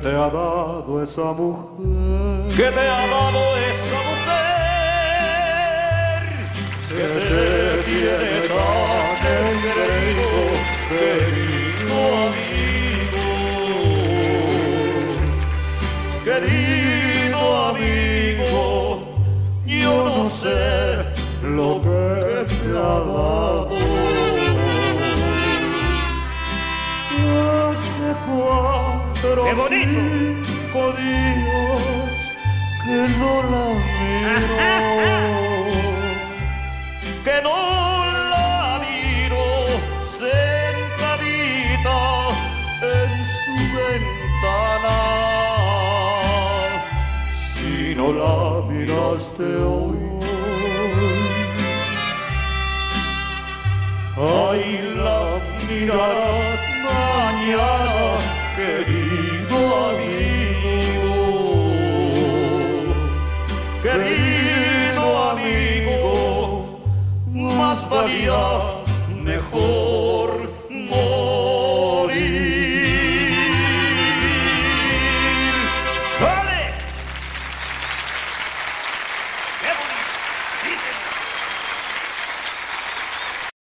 te ha dado esa mujer, que te ha dado esa mujer, que te tiene tan engreído, querido amigo, querido amigo, yo no sé lo que te ha dado. Cuatro ¡Qué bonito! cinco días que no la miro. que no la miro sentadita en su ventana. Si no la miraste hoy, Ay, la mirarás Querido amigo, más valía